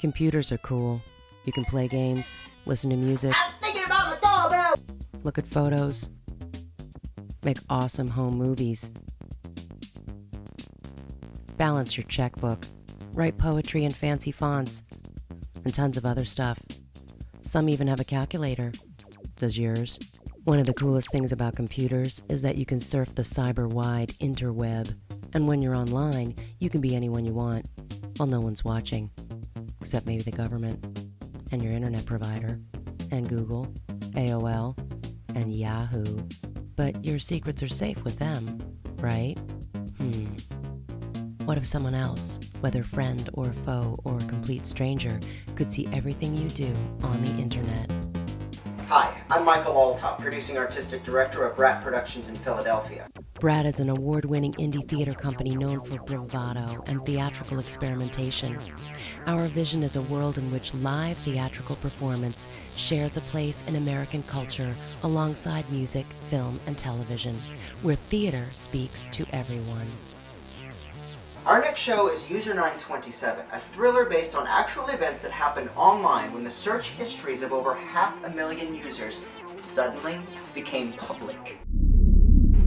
Computers are cool. You can play games, listen to music, I'm thinking about my doorbell. look at photos, make awesome home movies, balance your checkbook, write poetry in fancy fonts, and tons of other stuff. Some even have a calculator. Does yours? One of the coolest things about computers is that you can surf the cyber wide interweb. And when you're online, you can be anyone you want, while no one's watching, except maybe the government, and your internet provider, and Google, AOL, and Yahoo. But your secrets are safe with them, right? Hmm. What if someone else, whether friend or foe or complete stranger, could see everything you do on the internet? Hi, I'm Michael Alltop, producing artistic director of Brat Productions in Philadelphia. Brat is an award winning indie theater company known for bravado and theatrical experimentation. Our vision is a world in which live theatrical performance shares a place in American culture alongside music, film, and television, where theater speaks to everyone. Our next show is User 927, a thriller based on actual events that happened online when the search histories of over half a million users suddenly became public.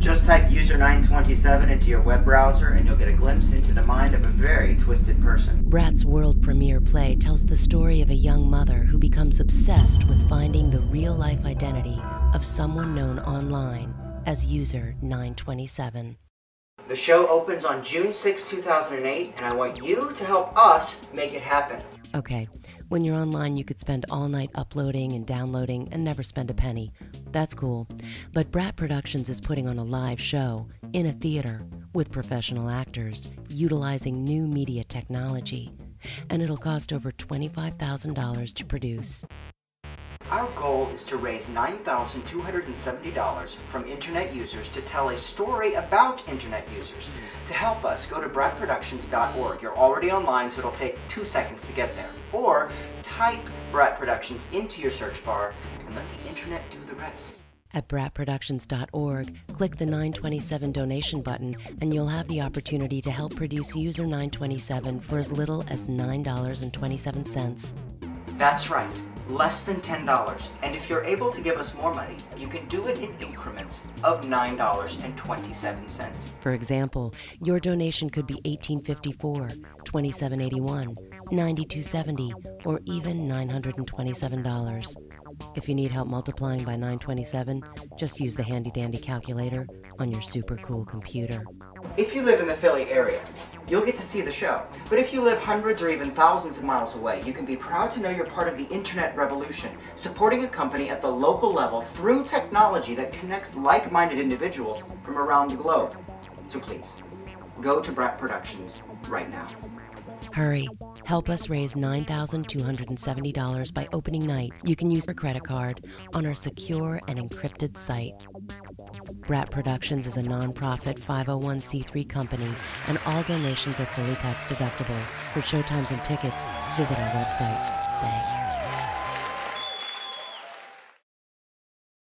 Just type User 927 into your web browser and you'll get a glimpse into the mind of a very twisted person. Brat's world premiere play tells the story of a young mother who becomes obsessed with finding the real life identity of someone known online as User 927. The show opens on June 6, 2008, and I want you to help us make it happen. Okay, when you're online, you could spend all night uploading and downloading and never spend a penny. That's cool. But Brat Productions is putting on a live show in a theater with professional actors utilizing new media technology. And it'll cost over $25,000 to produce. Our goal is to raise $9,270 from internet users to tell a story about internet users. Mm-hmm. To help us, go to bratproductions.org. You're already online, so it'll take two seconds to get there. Or type Brat Productions into your search bar and let the internet do the rest. At bratproductions.org, click the 927 donation button and you'll have the opportunity to help produce User 927 for as little as $9.27. That's right, less than $10. And if you're able to give us more money, you can do it in increments of $9.27. For example, your donation could be 1854, 2781, 9270, or even $927. If you need help multiplying by 927, just use the handy dandy calculator on your super cool computer. If you live in the Philly area, you'll get to see the show. But if you live hundreds or even thousands of miles away, you can be proud to know you're part of the internet revolution, supporting a company at the local level through technology that connects like-minded individuals from around the globe. So please, go to Brat Productions right now. Hurry. Help us raise $9,270 by opening night. You can use your credit card on our secure and encrypted site. Brat Productions is a nonprofit 501c3 company, and all donations are fully tax deductible. For showtimes and tickets, visit our website. Thanks.